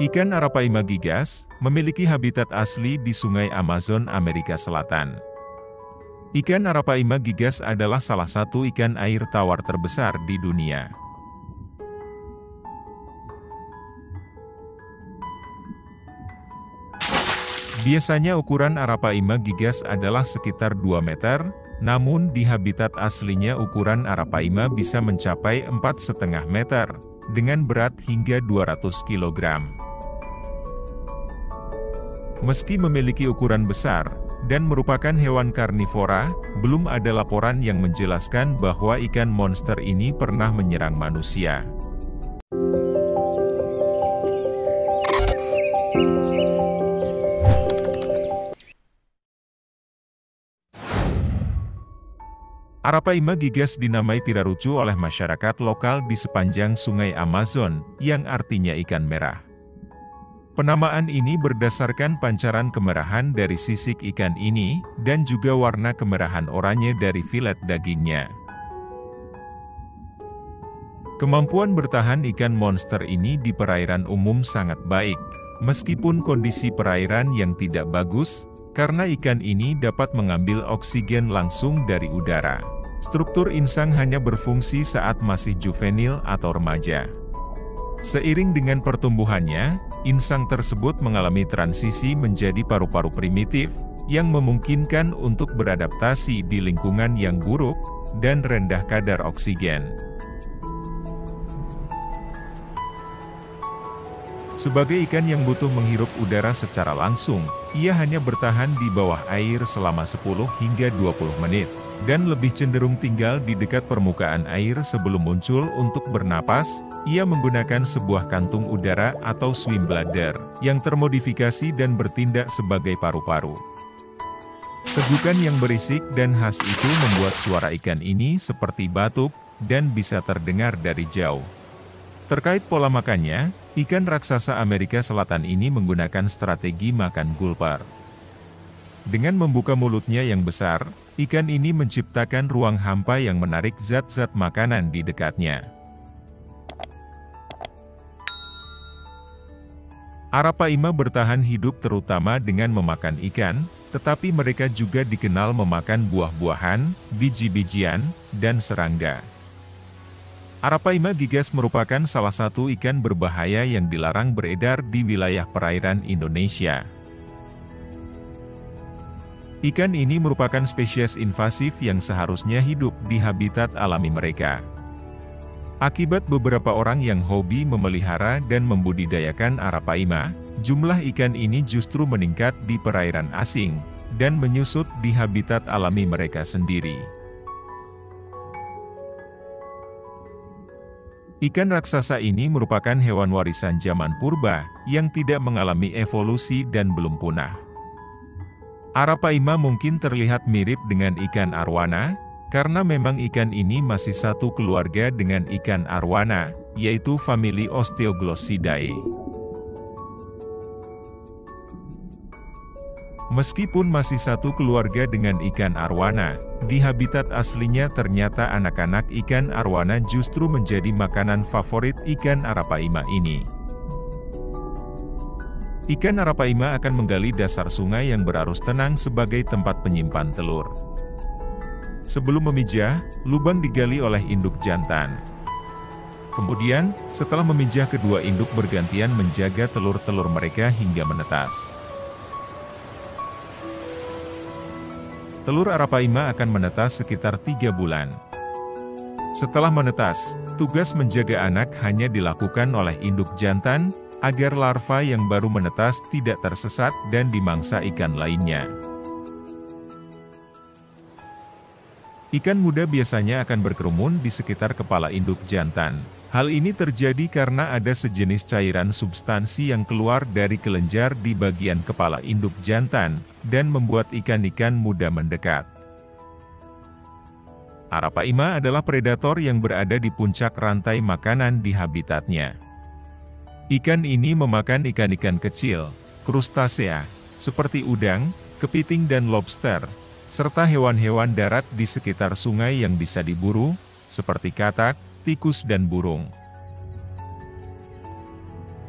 Ikan Arapaima gigas memiliki habitat asli di Sungai Amazon, Amerika Selatan. Ikan Arapaima gigas adalah salah satu ikan air tawar terbesar di dunia. Biasanya ukuran Arapaima gigas adalah sekitar 2 meter, namun di habitat aslinya ukuran Arapaima bisa mencapai 4,5 meter, dengan berat hingga 200 kg. Meski memiliki ukuran besar, dan merupakan hewan karnivora, belum ada laporan yang menjelaskan bahwa ikan monster ini pernah menyerang manusia. Arapaima gigas dinamai tirarucu oleh masyarakat lokal di sepanjang sungai Amazon, yang artinya ikan merah. Penamaan ini berdasarkan pancaran kemerahan dari sisik ikan ini, dan juga warna kemerahan oranye dari filet dagingnya. Kemampuan bertahan ikan monster ini di perairan umum sangat baik, meskipun kondisi perairan yang tidak bagus, karena ikan ini dapat mengambil oksigen langsung dari udara. Struktur insang hanya berfungsi saat masih juvenil atau remaja. Seiring dengan pertumbuhannya, insang tersebut mengalami transisi menjadi paru-paru primitif, yang memungkinkan untuk beradaptasi di lingkungan yang buruk, dan rendah kadar oksigen. Sebagai ikan yang butuh menghirup udara secara langsung, ia hanya bertahan di bawah air selama 10 hingga 20 menit dan lebih cenderung tinggal di dekat permukaan air sebelum muncul untuk bernapas, ia menggunakan sebuah kantung udara atau swim bladder, yang termodifikasi dan bertindak sebagai paru-paru. Tegukan yang berisik dan khas itu membuat suara ikan ini seperti batuk, dan bisa terdengar dari jauh. Terkait pola makannya, ikan raksasa Amerika Selatan ini menggunakan strategi makan gulper. Dengan membuka mulutnya yang besar, ikan ini menciptakan ruang hampa yang menarik zat-zat makanan di dekatnya. Arapaima bertahan hidup terutama dengan memakan ikan, tetapi mereka juga dikenal memakan buah-buahan, biji-bijian, dan serangga. Arapaima gigas merupakan salah satu ikan berbahaya yang dilarang beredar di wilayah perairan Indonesia. Ikan ini merupakan spesies invasif yang seharusnya hidup di habitat alami mereka. Akibat beberapa orang yang hobi memelihara dan membudidayakan arapaima, jumlah ikan ini justru meningkat di perairan asing, dan menyusut di habitat alami mereka sendiri. Ikan raksasa ini merupakan hewan warisan zaman purba, yang tidak mengalami evolusi dan belum punah. Arapaima mungkin terlihat mirip dengan ikan arwana, karena memang ikan ini masih satu keluarga dengan ikan arwana, yaitu famili Osteoglossidae. Meskipun masih satu keluarga dengan ikan arwana, di habitat aslinya ternyata anak-anak ikan arwana justru menjadi makanan favorit ikan arapaima ini. Ikan arapaima akan menggali dasar sungai yang berarus tenang sebagai tempat penyimpan telur. Sebelum memijah, lubang digali oleh induk jantan. Kemudian, setelah memijah kedua induk bergantian menjaga telur-telur mereka hingga menetas. Telur arapaima akan menetas sekitar tiga bulan. Setelah menetas, tugas menjaga anak hanya dilakukan oleh induk jantan, agar larva yang baru menetas tidak tersesat dan dimangsa ikan lainnya. Ikan muda biasanya akan berkerumun di sekitar kepala induk jantan. Hal ini terjadi karena ada sejenis cairan substansi yang keluar dari kelenjar di bagian kepala induk jantan, dan membuat ikan-ikan muda mendekat. Arapaima adalah predator yang berada di puncak rantai makanan di habitatnya. Ikan ini memakan ikan-ikan kecil, krustasea, seperti udang, kepiting dan lobster, serta hewan-hewan darat di sekitar sungai yang bisa diburu, seperti katak, tikus dan burung.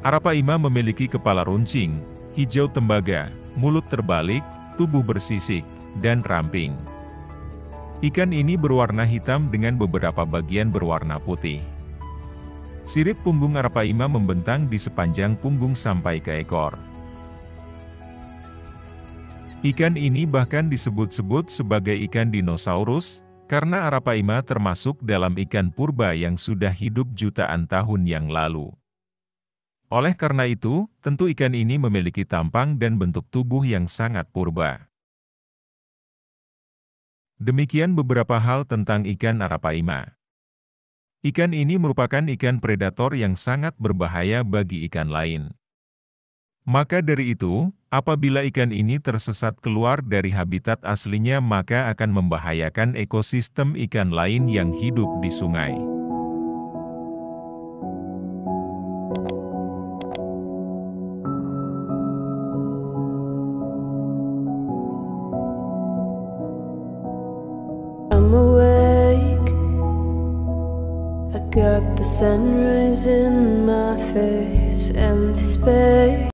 Arapaima memiliki kepala runcing, hijau tembaga, mulut terbalik, tubuh bersisik, dan ramping. Ikan ini berwarna hitam dengan beberapa bagian berwarna putih. Sirip punggung Arapaima membentang di sepanjang punggung sampai ke ekor. Ikan ini bahkan disebut-sebut sebagai ikan dinosaurus, karena Arapaima termasuk dalam ikan purba yang sudah hidup jutaan tahun yang lalu. Oleh karena itu, tentu ikan ini memiliki tampang dan bentuk tubuh yang sangat purba. Demikian beberapa hal tentang ikan Arapaima. Ikan ini merupakan ikan predator yang sangat berbahaya bagi ikan lain. Maka dari itu, apabila ikan ini tersesat keluar dari habitat aslinya maka akan membahayakan ekosistem ikan lain yang hidup di sungai. Got the sunrise in my face, empty space